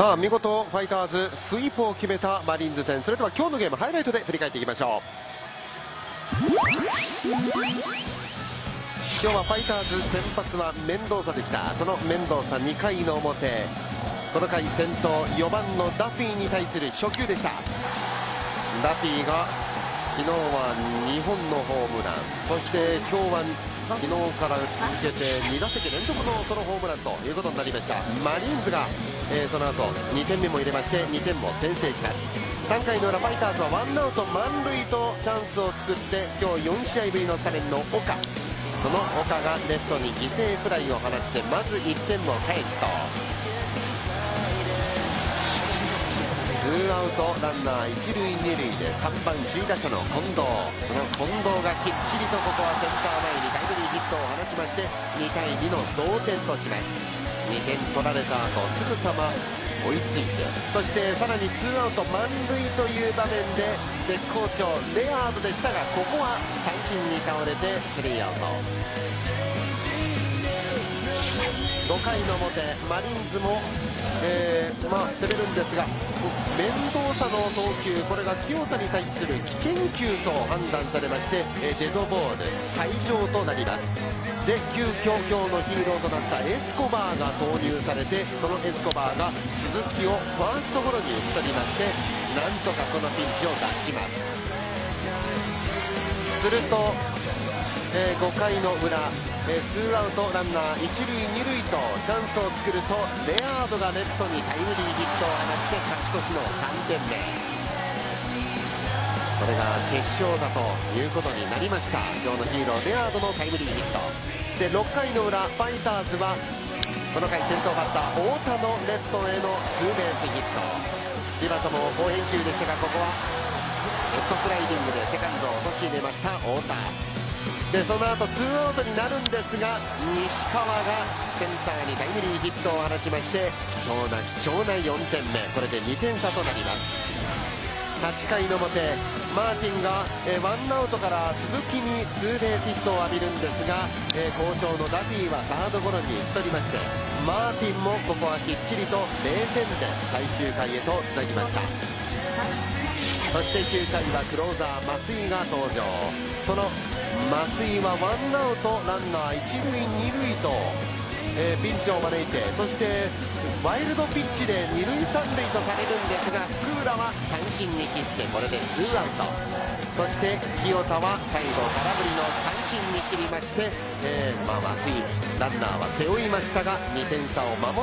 さあ見事ファイターズスイープを決めたマリーンズ戦。それでは今日のゲームハイライトで振り返っていきましょう。今日はファイターズ先発はメンドーサでした。そのメンドーサ2回の表。この回先頭4番のダフィーに対する初球でした。ダフィーが昨日は2本のホームラン。そして今日は昨日から続けて2打席連続のソロホームランということになりました。マリーンズが、えー、その後2点目も入れまして2点も先制します。3回の裏ファイターズはワンアウト満塁とチャンスを作って今日4試合ぶりのスタメンの岡。その岡がレフトに犠牲フライを放ってまず1点を返すと。ツーアウトランナー一塁二塁で3番首位打者の近藤。その近藤がきっちりとここはセンター前にタイムリーヒットを放ちまして2対2の同点とします。2点取られた後すぐさま追いついてそしてさらにツーアウト満塁という場面で絶好調レアードでしたがここは三振に倒れてスリーアウト。5回の表マリンズも、えーまあ、攻めるんですが面倒さの投球これが清田に対する危険球と判断されましてデッドボール退場となります。で急遽今日のヒーローとなったエスコバーが投入されてそのエスコバーが鈴木をファーストゴロに打ち取りましてなんとかこのピンチを脱します。すると、えー、5回の裏えー、ツーアウトランナー一塁二塁とチャンスを作るとレアードがレフトにタイムリーヒットを放って勝ち越しの3点目。これが決勝だということになりました。今日のヒーローレアードのタイムリーヒット。で6回の裏ファイターズはこの回先頭バッター太田のレフトへのツーベースヒット。柴田も好返球でしたがここはヘッドスライディングでセカンドを陥れました太田。でその後ツーアウトになるんですが西川がセンターにタイムリーヒットを放ちまして貴重な貴重な4点目。これで2点差となります。8回の表マーティンが、えー、ワンアウトから鈴木にツーベースヒットを浴びるんですが、えー、好調のダフィーはサードゴロに打ち取りましてマーティンもここはきっちりと0点で最終回へとつなぎました。そして9回はクローザー松井が登場。その増井はワンアウトランナー一塁二塁と、えー、ピンチを招いてそしてワイルドピッチで二塁三塁とされるんですが福浦は三振に切ってこれでツーアウト。そして清田は最後空振りの三振に切りまして、えーまあ、ランナーは背負いましたが2点差を守っ